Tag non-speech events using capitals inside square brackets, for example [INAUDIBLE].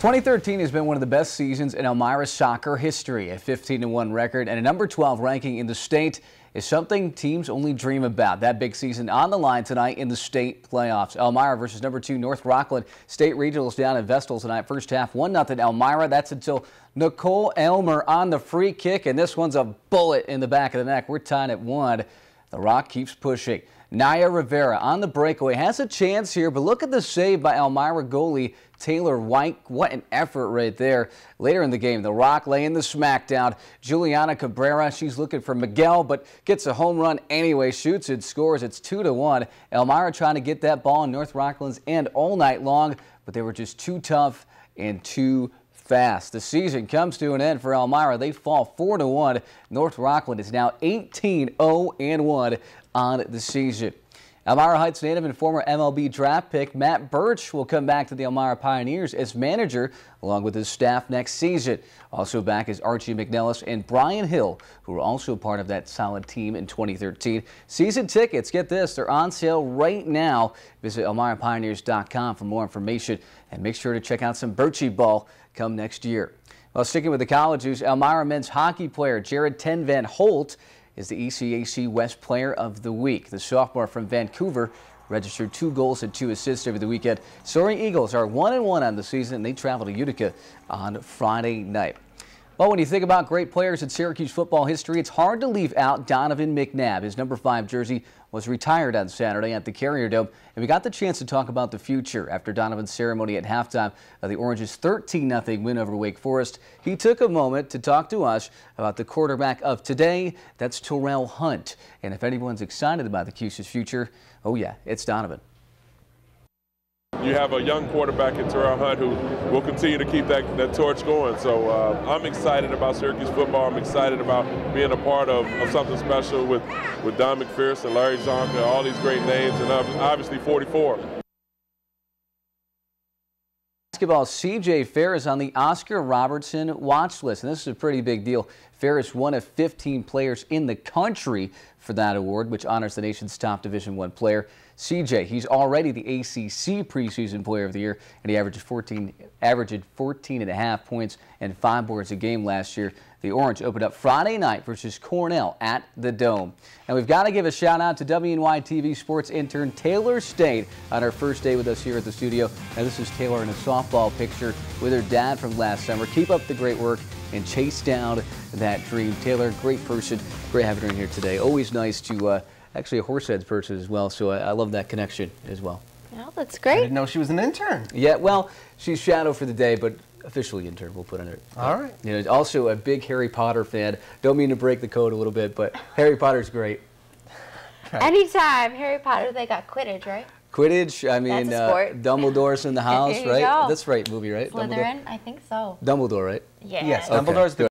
2013 has been one of the best seasons in Elmira soccer history. A 15-1 record and a number 12 ranking in the state is something teams only dream about. That big season on the line tonight in the state playoffs. Elmira versus number two North Rockland. State regionals down at Vestal tonight. First half 1-0 Elmira. That's until Nicole Elmer on the free kick, and this one's a bullet in the back of the neck. We're tied at one. The Rock keeps pushing. Naya Rivera on the breakaway has a chance here, but look at the save by Elmira goalie Taylor White. What an effort right there. Later in the game, the Rock laying the smackdown. Juliana Cabrera, she's looking for Miguel, but gets a home run anyway. Shoots it, scores. It's 2 to 1. Elmira trying to get that ball in North Rockland's end all night long, but they were just too tough and too fast. The season comes to an end for Elmira. They fall 4 to 1. North Rockland is now 18 0 and 1 on the season. Elmira Heights native and former MLB draft pick Matt Burch will come back to the Elmira Pioneers as manager along with his staff next season. Also back is Archie McNellis and Brian Hill, who were also part of that solid team in 2013. Season tickets, get this, they're on sale right now. Visit ElmiraPioneers.com for more information and make sure to check out some Burchie ball come next year. Well, sticking with the colleges, Elmira men's hockey player Jared Ten Van Holt is the ECAC West Player of the Week. The sophomore from Vancouver registered two goals and two assists over the weekend. Soaring Eagles are 1-1 on the season, and they travel to Utica on Friday night. Well, when you think about great players in Syracuse football history, it's hard to leave out Donovan McNabb. His number five jersey was retired on Saturday at the Carrier Dome, and we got the chance to talk about the future after Donovan's ceremony at halftime of the Orange's 13-0 win over Wake Forest. He took a moment to talk to us about the quarterback of today. That's Terrell Hunt. And if anyone's excited about the Cuse's future, oh yeah, it's Donovan you have a young quarterback in Terrell Hunt who will continue to keep that, that torch going. So uh, I'm excited about Syracuse football. I'm excited about being a part of, of something special with, with Don McPherson, Larry Csonka, all these great names, and obviously 44. Basketball, CJ Fair is on the Oscar Robertson watch list, and this is a pretty big deal. Fair's one of 15 players in the country for that award, which honors the nation's top Division One player. CJ, he's already the ACC preseason player of the year, and he averaged 14, averaged 14 and a half points and five boards a game last year. The Orange opened up Friday night versus Cornell at the Dome. And we've got to give a shout out to WENY TV sports intern Taylor State on her first day with us here at the studio. And this is Taylor in a softball picture with her dad from last summer. Keep up the great work and chase down that dream. Taylor, great person. Great having her in here today. Always nice to uh, actually a Horseheads person as well, so I, I love that connection as well. Yeah, that's great. I didn't know she was an intern. Yeah, well, she's shadow for the day, but officially intern, we'll put on it. All right. You know, also a big Harry Potter fan. Don't mean to break the code a little bit, but Harry Potter's great. Right. Anytime, Harry Potter, they got Quidditch, right? Quidditch, I mean, uh, Dumbledore's in the [LAUGHS] house, right? Go. That's right movie, right? Slytherin, I think so. Dumbledore, right? Yeah. Yes, Dumbledore's the